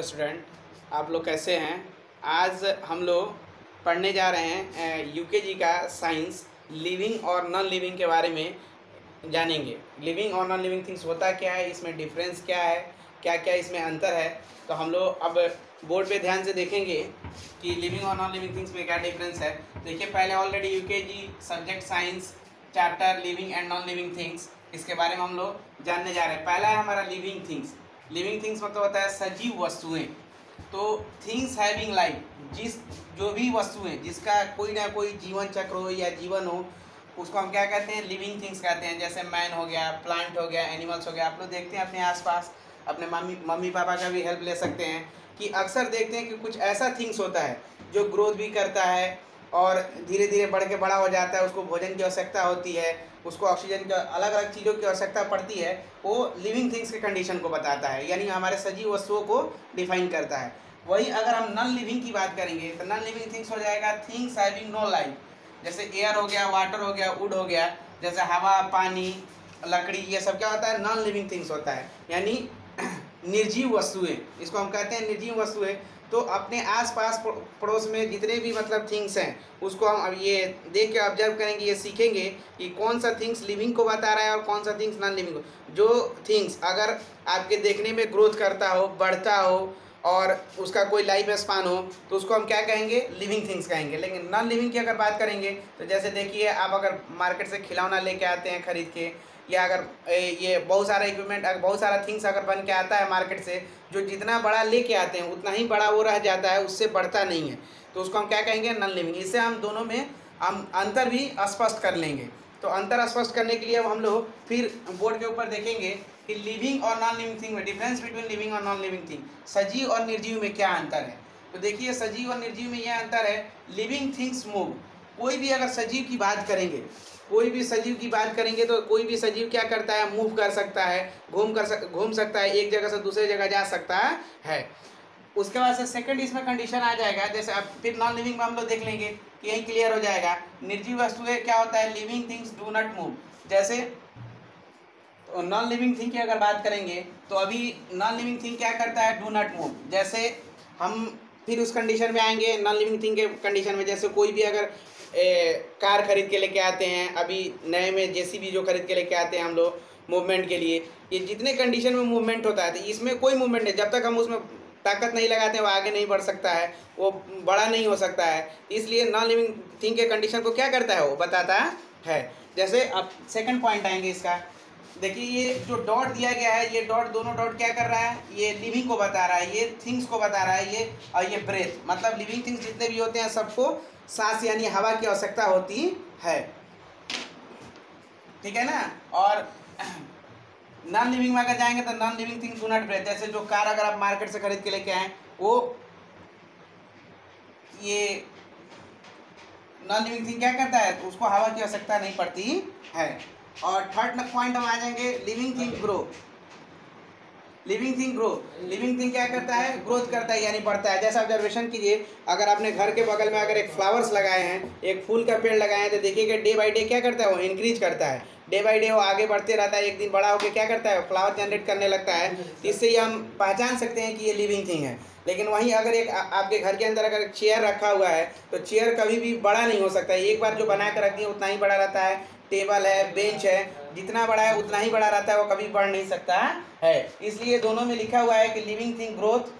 Hello student आप लोग कैसे हैं? आज हम लोग पढ़ने जा रहे हैं यूकेजी का साइंस लिविंग और नॉन लिविंग के बारे में जानेंगे। लिविंग और नॉन लिविंग थिंग्स होता क्या है? इसमें डिफरेंस क्या है? क्या क्या इसमें अंतर है? तो हम लोग अब बोर्ड पे ध्यान से देखेंगे कि लिविंग और नॉन लिविंग थिंग्स में क्या डिफरेंस है। देखिए, पहले already UKG subject science chapter living and non living things इसके बारे में हम लोग जानने जा रहे हैं। पहला है हमारा लिविंग थिंग्स लिविंग थिंग्स मतलब होता है सजीव वस्तुएँ। तो थिंग्स हैविंग लाइफ जिस, जो भी वस्तुएँ, जिसका कोई ना कोई जीवन चक्र हो या जीवन हो, उसको हम क्या कहते हैं? लिविंग थिंग्स कहते हैं। जैसे मैन हो गया प्लांट हो गया एनिमल्स हो गया। आप लोग देखते हैं अपने आसपास, अपने मम्मी मम्मी पापा का भी हेल्प ले सकते हैं कि अक्सर देखते हैं कि कुछ ऐसा थिंग्स होता है, जो ग्रोथ भी करता है और धीरे धीरे बढ़ के बड़ा हो जाता है, उसको भोजन की आवश्यकता होती है, उसको ऑक्सीजन की अलग अलग चीज़ों की आवश्यकता पड़ती है, वो लिविंग थिंग्स के कंडीशन को बताता है, यानी हमारे सजीव वस्तुओं को डिफाइन करता है। वही अगर हम नॉन लिविंग की बात करेंगे तो नॉन लिविंग थिंग्स हो जाएगा थिंग्स हैविंग नो लाइफ जैसे एयर हो गया वाटर हो गया वुड हो गया, जैसे हवा, पानी, लकड़ी, ये सब क्या होता है? नॉन लिविंग थिंग्स होता है। यानी निर्जीव वस्तुएँ इसको हम कहते हैं निर्जीव वस्तुएँ तो अपने आसपास पड़ोस में जितने भी मतलब थिंग्स हैं, उसको हम अब ये देख के ऑब्ज़र्व करेंगे, ये सीखेंगे कि कौन सा थिंग्स लिविंग को बता रहा है और कौन सा थिंग्स नॉन लिविंग को। जो थिंग्स अगर आपके देखने में ग्रोथ करता हो, बढ़ता हो और उसका कोई लाइफ स्पान हो तो उसको हम क्या कहेंगे? लिविंग थिंग्स कहेंगे। लेकिन नॉन लिविंग की अगर बात करेंगे तो जैसे देखिए, आप अगर मार्केट से खिलौना लेके आते हैं ख़रीद के, या अगर ये बहुत सारा इक्विपमेंट बहुत सारा थिंग्स अगर बन के आता है मार्केट से, जो जितना बड़ा लेके आते हैं, उतना ही बड़ा वो रह जाता है, उससे बढ़ता नहीं है। तो उसको हम क्या कहेंगे? नॉन लिविंग इससे हम दोनों में, हम अंतर भी स्पष्ट कर लेंगे। तो अंतर स्पष्ट करने के लिए अब हम लोग फिर बोर्ड के ऊपर देखेंगे कि लिविंग और नॉन लिविंग थिंग में डिफरेंस बिटवीन लिविंग और नॉन लिविंग थिंग सजीव और निर्जीव में क्या अंतर है? तो देखिए, सजीव और निर्जीव में यह अंतर है लिविंग थिंग्स मूव कोई भी अगर सजीव की बात करेंगे, कोई भी सजीव की बात करेंगे तो कोई भी सजीव क्या करता है? मूव कर सकता है, घूम कर सक, घूम सकता है, एक जगह से दूसरे जगह जा सकता है। उसके बाद से सेकंड इसमें कंडीशन आ जाएगा, जैसे अब फिर नॉन लिविंग में हम लोग देख लेंगे कि यही क्लियर हो जाएगा। निर्जीव वस्तुएँ क्या होता है? Living things do not move जैसे नॉन लिविंग थिंग की अगर बात करेंगे तो अभी नॉन लिविंग थिंग क्या करता है? डू नॉट मूव जैसे हम फिर उस कंडीशन में आएँगे नॉन लिविंग थिंग के कंडीशन में जैसे कोई भी अगर ए, कार खरीद के लेके आते हैं अभी नए में जेसीबी जो खरीद के लेके आते हैं हम लोग मूवमेंट के लिए ये जितने कंडीशन में मूवमेंट होता है तो इसमें कोई मूवमेंट नहीं जब तक हम उसमें ताकत नहीं लगाते हैं वो आगे नहीं बढ़ सकता है वो बड़ा नहीं हो सकता है। इसलिए नॉन लिविंग थिंग के कंडीशन को क्या करता है वो बताता है। जैसे अब सेकंड पॉइंट आएँगे इसका। देखिए, ये जो डॉट दिया गया है, ये डॉट दोनों डॉट क्या कर रहा है? ये लिविंग को बता रहा है, ये थिंग्स को बता रहा है, ये, और ये ब्रेथ मतलब लिविंग थिंग्स जितने भी होते हैं, सबको सांस यानी हवा की आवश्यकता होती है। ठीक है ना? और नॉन लिविंग में अगर जाएँगे तो non living things not breathe जैसे जो कार अगर आप मार्केट से खरीद के लेके आए, वो, ये नॉन लिविंग थिंग क्या करता है? तो उसको हवा की आवश्यकता नहीं पड़ती है। और थर्ड पॉइंट हम आ जाएँगे living thing grow living thing grow living thing क्या करता है? ग्रोथ करता है, यानी बढ़ता है। जैसा ऑब्जर्वेशन कीजिए, अगर आपने घर के बगल में अगर एक फ्लावर्स लगाए हैं, एक फूल का पेड़ लगाए हैं तो देखिए कि डे बाई डे क्या करता है वो? इंक्रीज करता है। डे बाई डे वो आगे बढ़ते रहता है, एक दिन बड़ा होकर क्या करता है? फ्लावर जनरेट करने लगता है। इससे ही हम पहचान सकते हैं कि ये लिविंग थिंग है। लेकिन वहीं अगर एक आपके घर के अंदर अगर चेयर रखा हुआ है तो चेयर कभी भी बड़ा नहीं हो सकता है। एक बार जो बना कर रख दिए, उतना ही बड़ा रहता है। टेबल है, बेंच है, जितना बड़ा है उतना ही बड़ा रहता है, वो कभी बढ़ नहीं सकता, है? इसलिए दोनों में लिखा हुआ है कि living thing growth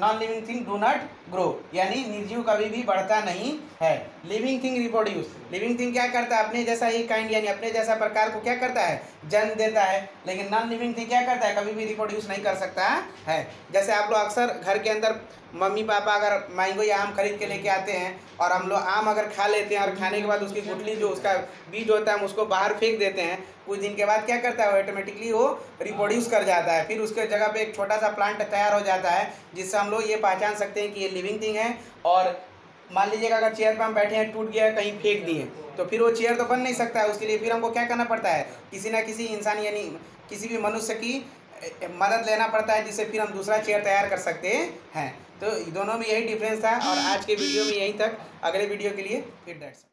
non living thing do not grow, यानी निर्जीव कभी भी बढ़ता नहीं है। Living thing reproduce living thing क्या करता है? अपने जैसा ही काइंड यानी अपने जैसा प्रकार को क्या करता है? जन्म देता है। लेकिन नॉन लिविंग थिंग क्या करता है? कभी भी रिप्रोड्यूस नहीं कर सकता है। जैसे आप लोग अक्सर घर के अंदर मम्मी, पापा अगर मैंगो या आम खरीद के लेके आते हैं और हम लोग आम अगर खा लेते हैं और खाने के बाद उसकी गुटली जो उसका बीज होता है हम उसको बाहर फेंक देते हैं, कुछ दिन के बाद क्या करता है? वो ऑटोमेटिकली वो रिप्रोड्यूस कर जाता है। फिर उसके जगह पे एक छोटा सा प्लांट तैयार हो जाता है, जिससे हम लोग ये पहचान सकते हैं कि ये लिविंग थिंग है और मान लीजिएगा अगर चेयर पर हम बैठे हैं, टूट गया, कहीं फेंक दिए तो फिर वो चेयर तो बन नहीं सकता है, उसके लिए फिर हमको क्या करना पड़ता है? किसी ना किसी इंसान यानी किसी भी मनुष्य की मदद लेना पड़ता है, जिससे फिर हम दूसरा चेयर तैयार कर सकते हैं। तो दोनों में यही डिफरेंस था और आज के वीडियो में यहीं तक। अगले वीडियो के लिए फिर डेट्स